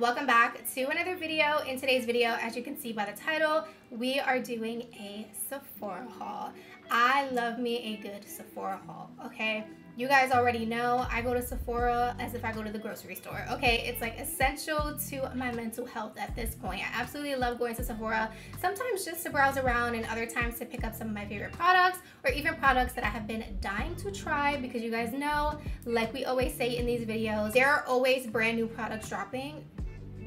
welcome back to another video. In today's video, as you can see by the title, we are doing a Sephora haul. I love me a good Sephora haul, okay? You guys already know I go to Sephora as if I go to the grocery store. Okay, it's like essential to my mental health at this point. I absolutely love going to Sephora, sometimes just to browse around and other times to pick up some of my favorite products or even products that I have been dying to try because you guys know, like we always say in these videos, there are always brand new products dropping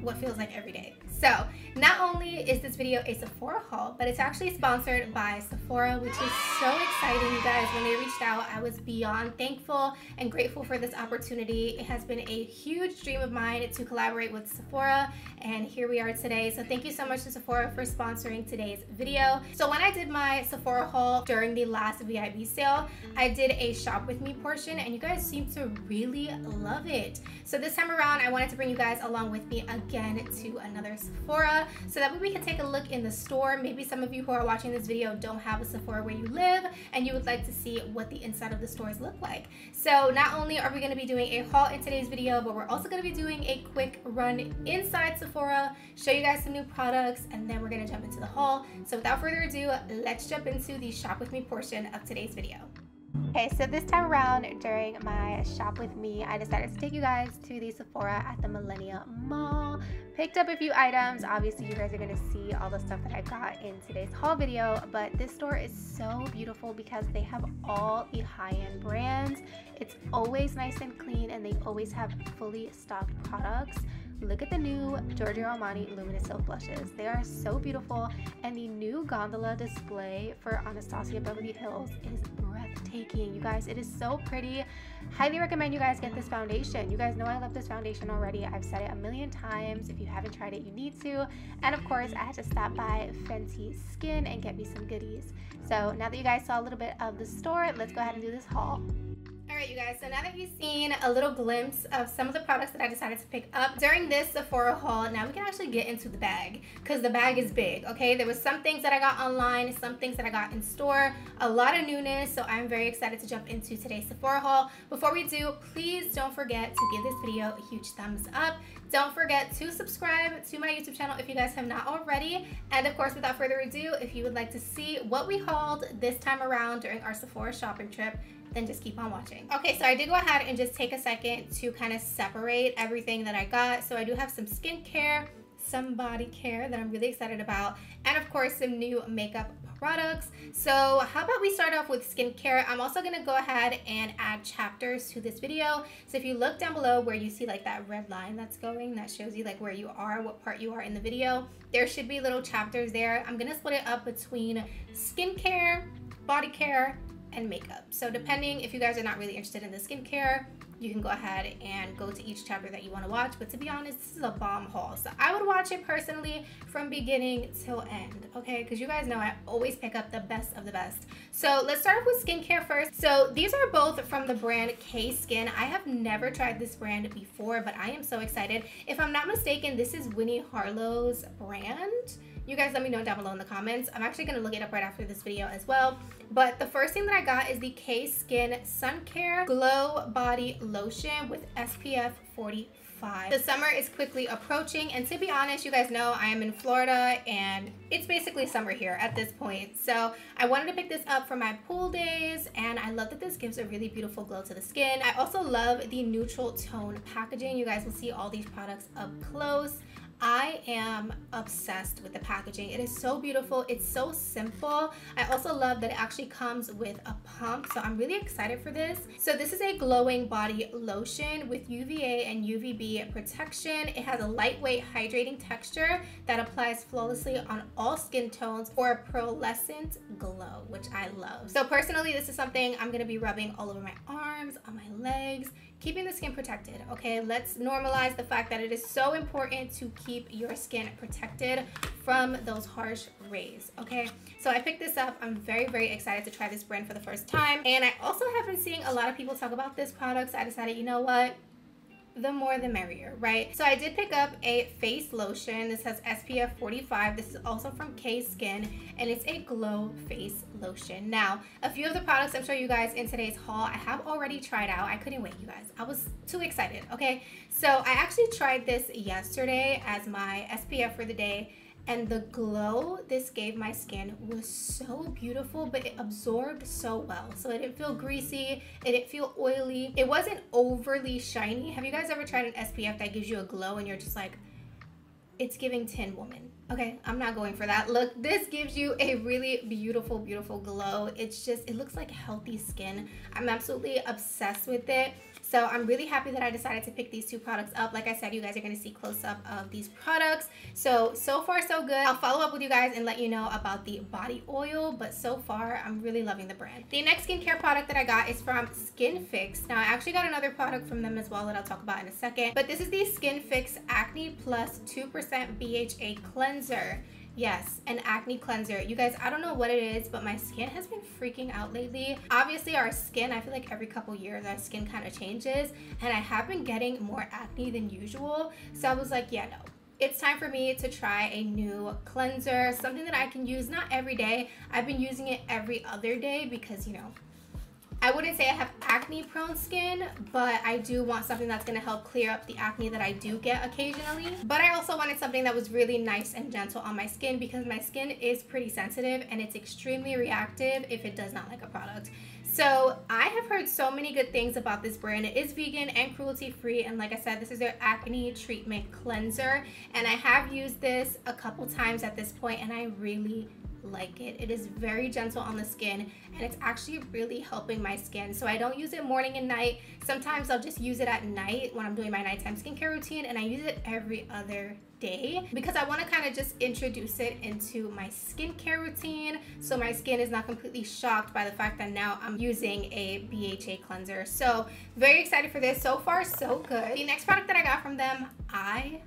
what feels like every day. So not only is this video a Sephora haul, but it's actually sponsored by Sephora, which is so exciting, you guys. When they reached out, I was beyond thankful and grateful for this opportunity. It has been a huge dream of mine to collaborate with Sephora, and here we are today. So thank you so much to Sephora for sponsoring today's video. So when I did my Sephora haul during the last VIB sale, I did a shop with me portion, and you guys seem to really love it. So this time around, I wanted to bring you guys along with me again to another Sephora so that way we can take a look in the store. Maybe some of you who are watching this video don't have a Sephora where you live and you would like to see what the inside of the stores look like. So not only are we going to be doing a haul in today's video, but we're also going to be doing a quick run inside Sephora, show you guys some new products, and then we're going to jump into the haul. So without further ado, let's jump into the shop with me portion of today's video. Okay, so this time around during my shop with me, I decided to take you guys to the Sephora at the Millenia Mall. Picked up a few items. Obviously, you guys are going to see all the stuff that I got in today's haul video, but this store is so beautiful because they have all the high-end brands. It's always nice and clean and they always have fully stocked products. Look at the new Giorgio Armani Luminous Silk Blushes. They are so beautiful and the new gondola display for Anastasia Beverly Hills is breathtaking. You guys, it is so pretty. Highly recommend you guys get this foundation. You guys know I love this foundation already. I've said it a million times. If you haven't tried it, you need to. And of course, I had to stop by Fenty Skin and get me some goodies. So now that you guys saw a little bit of the store, let's go ahead and do this haul. Alright you guys, so now that you've seen a little glimpse of some of the products that I decided to pick up during this Sephora haul, now we can actually get into the bag because the bag is big, okay? There was some things that I got online, some things that I got in store, a lot of newness, so I'm very excited to jump into today's Sephora haul. Before we do, please don't forget to give this video a huge thumbs up. Don't forget to subscribe to my YouTube channel if you guys have not already. And of course, without further ado, if you would like to see what we hauled this time around during our Sephora shopping trip, then just keep on watching. Okay, so I did go ahead and just take a second to kind of separate everything that I got. So I do have some skincare, some body care that I'm really excited about, and of course some new makeup products. So how about we start off with skincare. I'm also gonna go ahead and add chapters to this video. So if you look down below where you see like that red line that's going, that shows you like where you are, what part you are in the video, there should be little chapters there. I'm gonna split it up between skincare, body care, and makeup. So depending if you guys are not really interested in the skincare, you can go ahead and go to each chapter that you want to watch. But to be honest, this is a bomb haul. So I would watch it personally from beginning till end, okay? Because you guys know I always pick up the best of the best. So let's start off with skincare first. So these are both from the brand Cay Skin. I have never tried this brand before, but I am so excited. If I'm not mistaken, this is Winnie Harlow's brand. You guys let me know down below in the comments. I'm actually going to look it up right after this video as well. But the first thing that I got is the Cay Skin Sun Care Glow Body Lotion with SPF 45. The summer is quickly approaching and to be honest, you guys know I am in Florida and it's basically summer here at this point. So I wanted to pick this up for my pool days and I love that this gives a really beautiful glow to the skin. I also love the neutral tone packaging. You guys will see all these products up close. I am obsessed with the packaging. It is so beautiful. It's so simple. I also love that it actually comes with a pump. So I'm really excited for this. So this is a glowing body lotion with UVA and UVB protection. It has a lightweight hydrating texture that applies flawlessly on all skin tones for a pearlescent glow, which I love. So personally, this is something I'm gonna be rubbing all over my arms, on my legs, keeping the skin protected, okay? Let's normalize the fact that it is so important to keep your skin protected from those harsh rays, okay? So I picked this up. I'm very, very excited to try this brand for the first time. And I also have been seeing a lot of people talk about this product, so I decided, you know what? The more the merrier, right? So I did pick up a face lotion. This has SPF 45. This is also from Cay Skin and it's a glow face lotion. Now, a few of the products I'm showing you guys in today's haul, I have already tried out. I couldn't wait, you guys. I was too excited, okay? So I actually tried this yesterday as my SPF for the day and the glow this gave my skin was so beautiful but it absorbed so well. So it didn't feel greasy it didn't feel oily it wasn't overly shiny. Have you guys ever tried an spf that gives you a glow and you're just like it's giving tin woman. Okay i'm not going for that. Look this gives you a really beautiful beautiful glow. It's just it looks like healthy skin. I'm absolutely obsessed with it so I'm really happy that I decided to pick these two products up. Like I said, you guys are going to see close up of these products. So, so far so good. I'll follow up with you guys and let you know about the body oil. But so far, I'm really loving the brand. The next skincare product that I got is from Skinfix. Now, I actually got another product from them as well that I'll talk about in a second. But this is the Skinfix Acne Plus 2% BHA Cleanser. Yes, an acne cleanser. You guys, I don't know what it is, but my skin has been freaking out lately. Obviously, our skin, I feel like every couple years, our skin kind of changes, and I have been getting more acne than usual. So I was like, yeah, no, it's time for me to try a new cleanser, something that I can use not every day. I've been using it every other day because, you know, I wouldn't say I have acne prone skin, but I do want something that's gonna help clear up the acne that I do get occasionally. But I also wanted something that was really nice and gentle on my skin because my skin is pretty sensitive and it's extremely reactive if it does not like a product. So I have heard so many good things about this brand. It is vegan and cruelty free. And like I said, this is their acne treatment cleanser. And I have used this a couple times at this point and I really like it. It is very gentle on the skin and it's actually really helping my skin. So I don't use it morning and night. Sometimes I'll just use it at night when I'm doing my nighttime skincare routine and I use it every other day because I want to kind of just introduce it into my skincare routine so my skin is not completely shocked by the fact that now I'm using a BHA cleanser. So very excited for this. So far so good. The next product that I got from them, I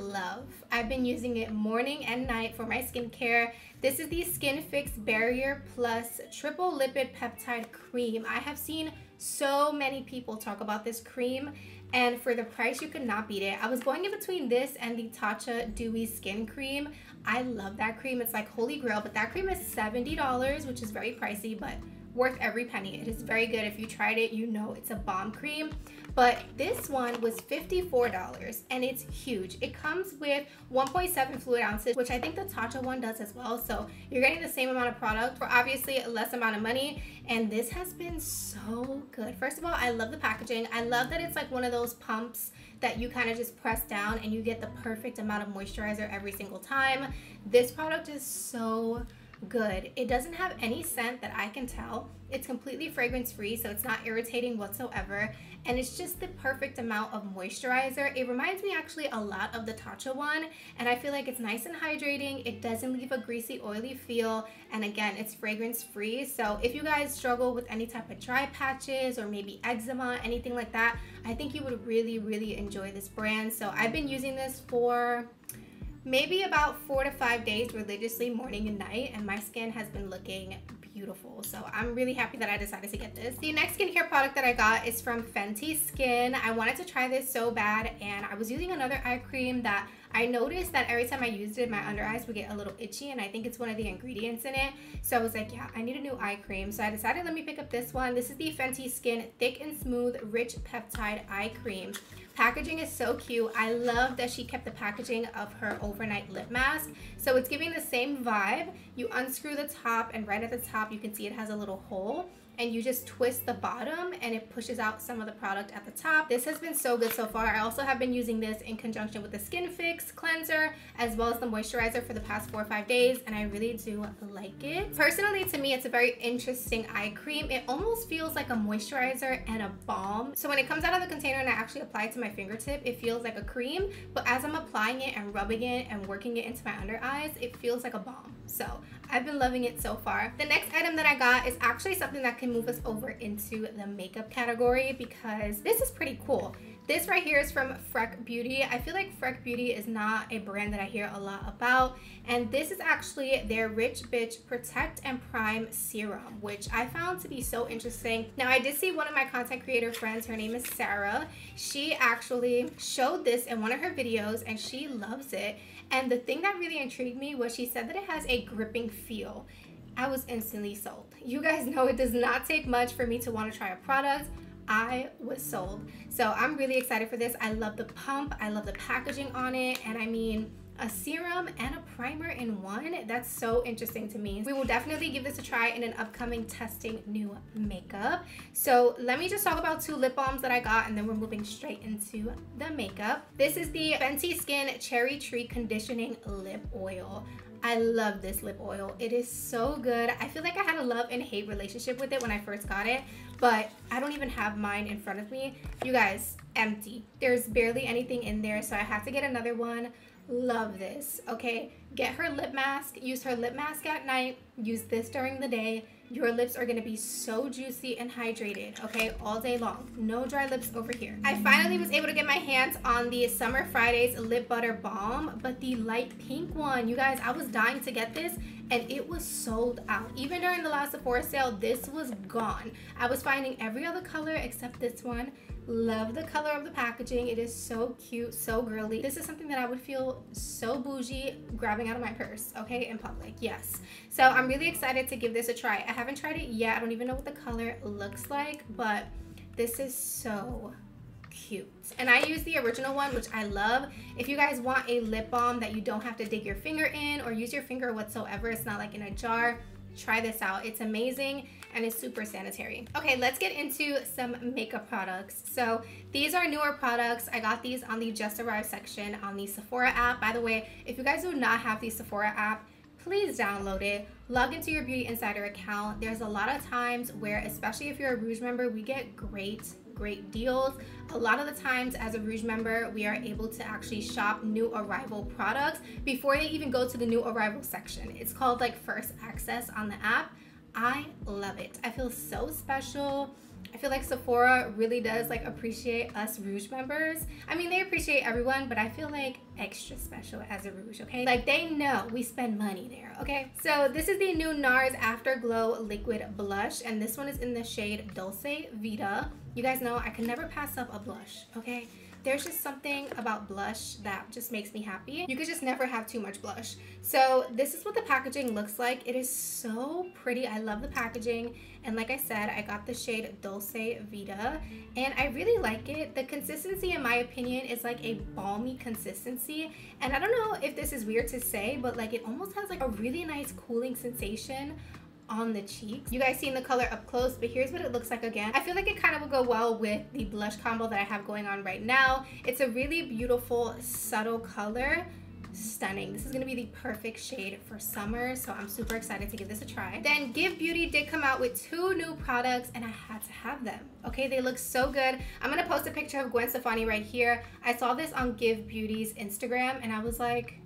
love. I've been using it morning and night for my skincare. This is the Skinfix Barrier Plus Triple Lipid Peptide Cream. I have seen so many people talk about this cream and for the price you could not beat it. I was going in between this and the Tatcha Dewy Skin Cream. I love that cream. It's like holy grail, but that cream is $70, which is very pricey, but worth every penny. It is very good. If you tried it, you know it's a bomb cream. But this one was $54 and it's huge. It comes with 1.7 fluid ounces, which I think the Tatcha one does as well. So you're getting the same amount of product for obviously less amount of money. And this has been so good. First of all, I love the packaging. I love that it's like one of those pumps that you kind of just press down and you get the perfect amount of moisturizer every single time. This product is so good. It doesn't have any scent that I can tell. It's completely fragrance free, so it's not irritating whatsoever. And it's just the perfect amount of moisturizer. It reminds me actually a lot of the Tatcha one. And I feel like it's nice and hydrating. It doesn't leave a greasy, oily feel. And again, it's fragrance free. So if you guys struggle with any type of dry patches or maybe eczema, anything like that, I think you would really, really enjoy this brand. So I've been using this for maybe about four to five days religiously morning and night and my skin has been looking beautiful so I'm really happy that I decided to get this. The next skincare product that I got is from Fenty Skin. I wanted to try this so bad and I was using another eye cream that I noticed that every time I used it, my under eyes would get a little itchy, and I think it's one of the ingredients in it. So I was like, yeah, I need a new eye cream. So I decided let me pick up this one. This is the Fenty Skin Thick and Smooth Rich Peptide Eye Cream. Packaging is so cute. I love that she kept the packaging of her overnight lip mask. So it's giving the same vibe. You unscrew the top and right at the top you can see it has a little hole and you just twist the bottom and it pushes out some of the product at the top. This has been so good so far. I also have been using this in conjunction with the Skinfix cleanser as well as the moisturizer for the past four or five days and I really do like it. Personally to me it's a very interesting eye cream. It almost feels like a moisturizer and a balm. So when it comes out of the container and I actually apply it to my fingertip it feels like a cream but as I'm applying it and rubbing it and working it into my under eyes it feels like a balm. So I've been loving it so far. The next item that I got is actually something that can can move us over into the makeup category because this is pretty cool. This right here is from Freck Beauty. I feel like Freck Beauty is not a brand that I hear a lot about. And this is actually their Rich Bitch Protect and Prime Serum, which I found to be so interesting. Now, I did see one of my content creator friends, her name is Sarah. She actually showed this in one of her videos and she loves it. And the thing that really intrigued me was she said that it has a gripping feel. I was instantly sold. You guys know it does not take much for me to want to try a product. I was sold. So I'm really excited for this. I love the pump. I love the packaging on it. And I mean, a serum and a primer in one that's so interesting to me we will definitely give this a try in an upcoming testing new makeup so let me just talk about two lip balms that i got and then we're moving straight into the makeup this is the fenty skin cherry treat conditioning lip oil I love this lip oil. It is so good. I feel like I had a love and hate relationship with it when I first got it, but I don't even have mine in front of me. You guys, empty. There's barely anything in there, so I have to get another one. Love this, okay? Get her lip mask, use her lip mask at night, use this during the day. Your lips are gonna be so juicy and hydrated, okay, all day long. No dry lips over here. I finally was able to get my hands on the Summer Fridays Lip Butter Balm, but the light pink one. You guys, I was dying to get this and it was sold out. Even during the last Sephora sale, this was gone. I was finding every other color except this one. Love the color of the packaging. It is so cute, so girly. This is something that I would feel so bougie grabbing out of my purse, okay, in public, yes. So I'm really excited to give this a try. I haven't tried it yet. I don't even know what the color looks like, but this is so cute. And I use the original one, which I love. If you guys want a lip balm that you don't have to dig your finger in or use your finger whatsoever, it's not like in a jar, try this out. It's amazing and it's super sanitary. Okay, let's get into some makeup products. So these are newer products. I got these on the Just Arrived section on the Sephora app. By the way, if you guys do not have the Sephora app, please download it. Log into your Beauty Insider account. There's a lot of times where, especially if you're a Rouge member, we get great great deals. A lot of the times as a Rouge member, we are able to actually shop new arrival products before they even go to the new arrival section. It's called like first access on the app. I love it. I feel so special. I feel like Sephora really does like appreciate us Rouge members. I mean, they appreciate everyone, but I feel like extra special as a Rouge, okay? Like they know we spend money there, okay? So this is the new NARS Afterglow Liquid Blush, and this one is in the shade Dolce Vita. You guys know I can never pass up a blush, okay? There's just something about blush that just makes me happy. You could just never have too much blush. So this is what the packaging looks like. It is so pretty. I love the packaging. And like I said, I got the shade Dolce Vita and I really like it. The consistency in my opinion is like a balmy consistency. And I don't know if this is weird to say, but like it almost has like a really nice cooling sensation on the cheeks. You guys seen the color up close, but here's what it looks like again. I feel like it kind of will go well with the blush combo that I have going on right now. It's a really beautiful, subtle color stunning. This is gonna be the perfect shade for summer, so I'm super excited to give this a try. Then GXVE Beauty did come out with two new products and I had to have them. Okay, they look so good. I'm gonna post a picture of Gwen Stefani right here. I saw this on GXVE Beauty's Instagram and I was like,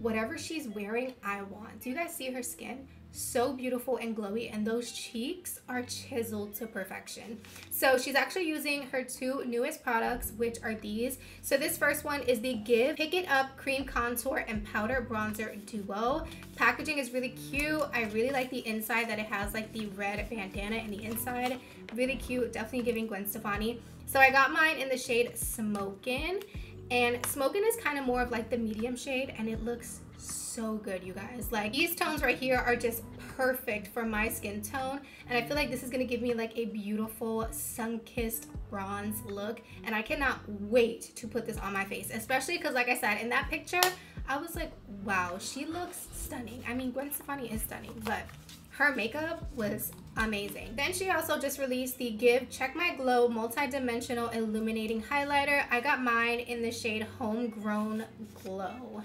whatever she's wearing, I want. Do you guys see her skin? So beautiful and glowy and those cheeks are chiseled to perfection. So she's actually using her two newest products which are these. So this first one is the GXVE pick it up cream contour and powder bronzer duo. Packaging is really cute. I really like the inside that it has like the red bandana in the inside. Really cute. Definitely giving gwen stefani. So i got mine in the shade smokin and Smoking is kind of more of like the medium shade and it looks so good, you guys. Like these tones right here are just perfect for my skin tone. And I feel like this is gonna give me like a beautiful sun-kissed bronze look. And I cannot wait to put this on my face, especially because like I said, in that picture, I was like, wow, she looks stunning. I mean, Gwen Stefani is stunning, but her makeup was amazing. Then she also just released the GXVE Check My Glow Multi-Dimensional Illuminating Highlighter. I got mine in the shade Homegrown Glow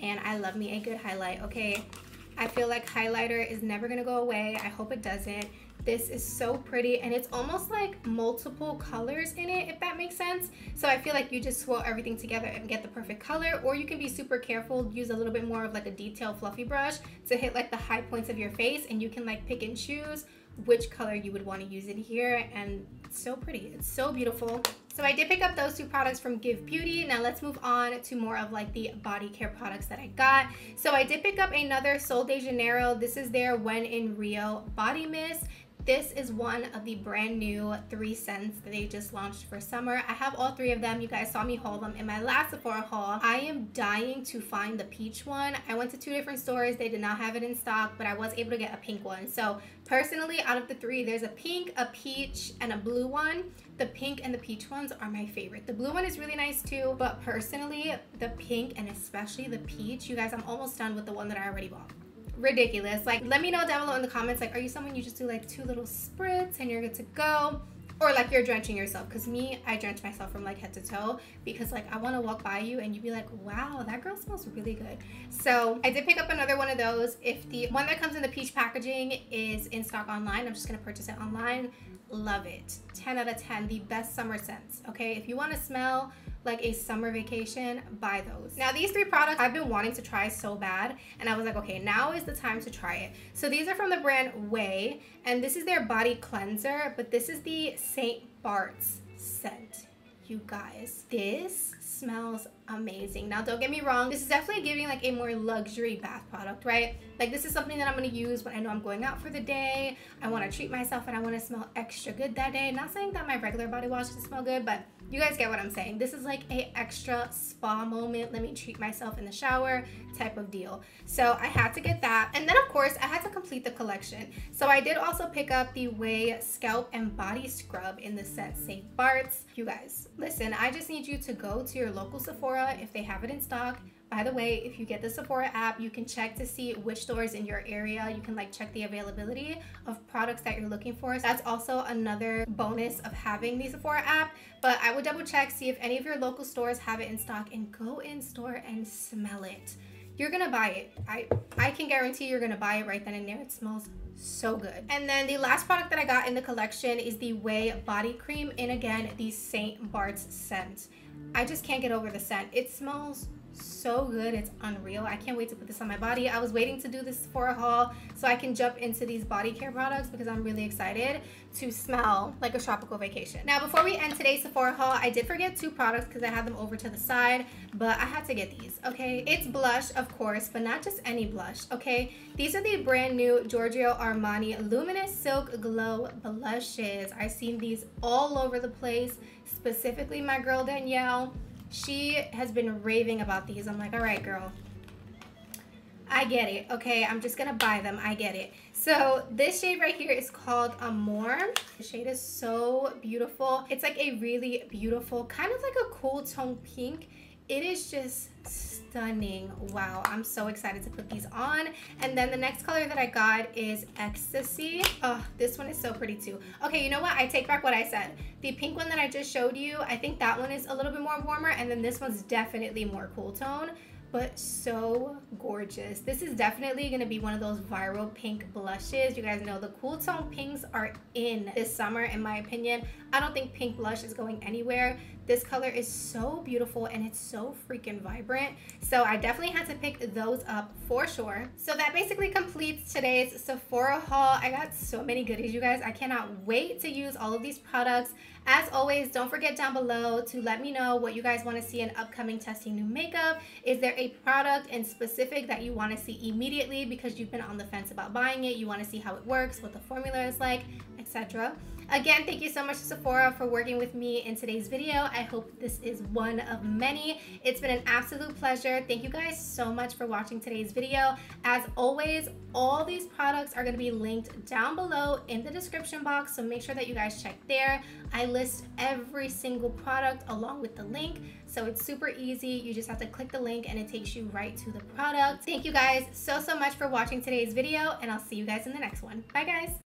and I love me a good highlight, okay? I feel like highlighter is never gonna go away. I hope it doesn't. This is so pretty and it's almost like multiple colors in it, if that makes sense. So I feel like you just swirl everything together and get the perfect color or you can be super careful, use a little bit more of like a detailed fluffy brush to hit like the high points of your face and you can like pick and choose which color you would want to use in here and it's so pretty. It's so beautiful. So I did pick up those two products from GXVE Beauty. Now let's move on to more of like the body care products that I got. So I did pick up another Sol de Janeiro. This is their When in Rio Body Mist. This is one of the brand new three scents that they just launched for summer. I have all three of them. You guys saw me haul them in my last Sephora haul. I am dying to find the peach one. I went to two different stores. They did not have it in stock, but I was able to get a pink one. So personally, out of the three, there's a pink, a peach, and a blue one. The pink and the peach ones are my favorite. The blue one is really nice too, but personally, the pink and especially the peach, you guys, I'm almost done with the one that I already bought ridiculous. Like, let me know down below in the comments, like, are you someone you just do like two little spritz and you're good to go? Or like you're drenching yourself. Because me, I drench myself from like head to toe because like I want to walk by you and you'd be like, wow, that girl smells really good. So I did pick up another one of those. If the one that comes in the peach packaging is in stock online, I'm just to purchase it online. Love it. 10 out of 10. The best summer scents. Okay. If you want to smell like a summer vacation, buy those. Now these three products I've been wanting to try so bad and I was like, okay, now is the time to try it. So these are from the brand Ouai and this is their body cleanser, but this is the St. Bart's scent. You guys, this smells amazing. Now, don't get me wrong, this is definitely giving like a more luxury bath product, right? Like this is something that I'm gonna use when I know I'm going out for the day. I wanna treat myself and I wanna smell extra good that day. Not saying that my regular body wash doesn't smell good, but you guys get what I'm saying. This is like a extra spa moment. Let me treat myself in the shower type of deal. So I had to get that. And then of course I had to complete the collection. So I did also pick up the Ouai Scalp and Body Scrub in the set St. Bart's. You guys, listen, I just need you to go to your local Sephora if they have it in stock by the way, if you get the Sephora app, you can check to see which stores in your area. You can like check the availability of products that you're looking for. That's also another bonus of having the Sephora app. But I would double check, see if any of your local stores have it in stock and go in store and smell it. You're gonna buy it. I, I can guarantee you're gonna buy it right then and there. It smells so good. And then the last product that I got in the collection is the Ouai Body Cream in again the St. Bart's scent. I just can't get over the scent. It smells so good it's unreal. I can't wait to put this on my body. I was waiting to do this for a haul so i can jump into these body care products because i'm really excited to smell like a tropical vacation. Now before we end today's sephora haul i did forget two products because i had them over to the side but i had to get these okay? It's blush of course but not just any blush okay? These are the brand new giorgio armani luminous silk glow blushes. I've seen these all over the place specifically my girl danielle she has been raving about these. I'm like, all right, girl. I get it. Okay, I'm just going to buy them. I get it. So this shade right here is called Amore. The shade is so beautiful. It's like a really beautiful, kind of like a cool tone pink. It is just stunning. Wow, I'm so excited to put these on. And then the next color that I got is Ecstasy. Oh, this one is so pretty too. Okay, you know what? I take back what I said. The pink one that I just showed you, I think that one is a little bit more warmer. And then this one's definitely more cool tone but so gorgeous. This is definitely going to be one of those viral pink blushes. You guys know the cool tone pinks are in this summer in my opinion. I don't think pink blush is going anywhere. This color is so beautiful and it's so freaking vibrant. So I definitely had to pick those up for sure. So that basically completes today's Sephora haul. I got so many goodies, you guys. I cannot wait to use all of these products. As always, don't forget down below to let me know what you guys want to see in upcoming testing new makeup. Is there a product in specific that you want to see immediately because you've been on the fence about buying it, you want to see how it works, what the formula is like, etc. Again, thank you so much to Sephora for working with me in today's video. I hope this is one of many. It's been an absolute pleasure. Thank you guys so much for watching today's video. As always, all these products are gonna be linked down below in the description box, so make sure that you guys check there. I list every single product along with the link, so it's super easy. You just have to click the link and it takes you right to the product. Thank you guys so, so much for watching today's video, and I'll see you guys in the next one. Bye, guys.